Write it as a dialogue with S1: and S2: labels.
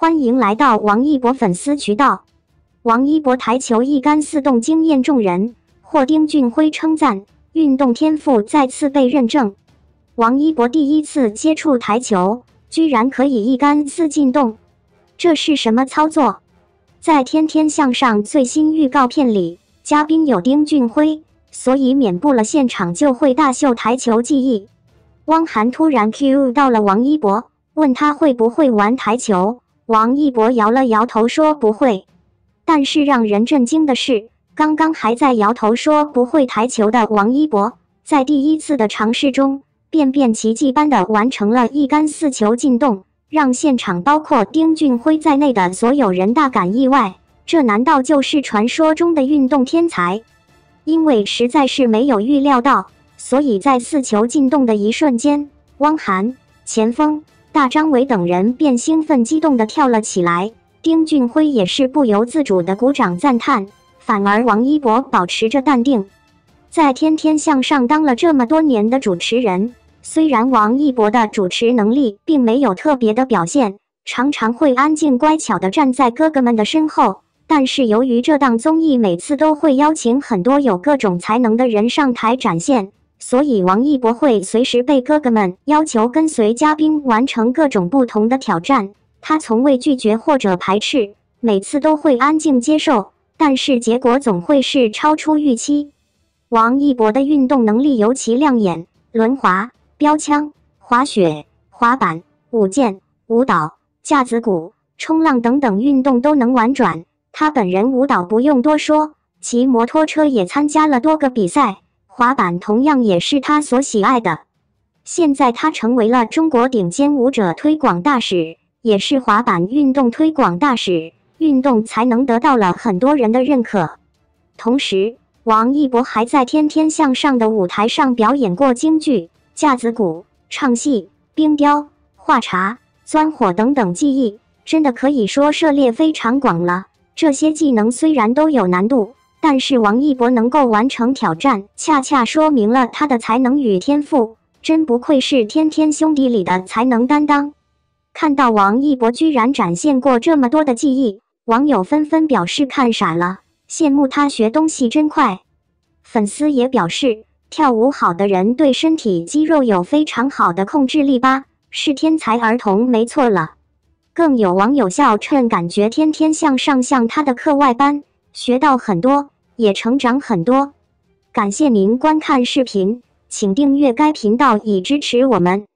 S1: 欢迎来到王一博粉丝渠道。王一博台球一杆四洞惊艳众人，获丁俊晖称赞，运动天赋再次被认证。王一博第一次接触台球，居然可以一杆四进洞，这是什么操作？在《天天向上》最新预告片里，嘉宾有丁俊晖，所以免不了现场就会大秀台球技艺。汪涵突然 Q 到了王一博，问他会不会玩台球。王一博摇了摇头说不会。但是让人震惊的是，刚刚还在摇头说不会台球的王一博，在第一次的尝试中，便便奇迹般的完成了一杆四球进洞，让现场包括丁俊晖在内的所有人大感意外。这难道就是传说中的运动天才？因为实在是没有预料到。所以在四球进洞的一瞬间，汪涵、钱锋、大张伟等人便兴奋激动地跳了起来。丁俊晖也是不由自主地鼓掌赞叹。反而王一博保持着淡定。在《天天向上》当了这么多年的主持人，虽然王一博的主持能力并没有特别的表现，常常会安静乖巧地站在哥哥们的身后。但是由于这档综艺每次都会邀请很多有各种才能的人上台展现。所以王一博会随时被哥哥们要求跟随嘉宾完成各种不同的挑战，他从未拒绝或者排斥，每次都会安静接受，但是结果总会是超出预期。王一博的运动能力尤其亮眼，轮滑、标枪、滑雪、滑板、舞剑、舞蹈、架子鼓、冲浪等等运动都能玩转。他本人舞蹈不用多说，骑摩托车也参加了多个比赛。滑板同样也是他所喜爱的。现在他成为了中国顶尖舞者推广大使，也是滑板运动推广大使，运动才能得到了很多人的认可。同时，王一博还在《天天向上》的舞台上表演过京剧、架子鼓、唱戏、冰雕、画茶、钻火等等技艺，真的可以说涉猎非常广了。这些技能虽然都有难度。但是王一博能够完成挑战，恰恰说明了他的才能与天赋，真不愧是天天兄弟里的才能担当。看到王一博居然展现过这么多的技艺，网友纷纷表示看傻了，羡慕他学东西真快。粉丝也表示，跳舞好的人对身体肌肉有非常好的控制力吧，是天才儿童没错了。更有网友笑称，感觉天天向上像他的课外班。学到很多，也成长很多。感谢您观看视频，请订阅该频道以支持我们。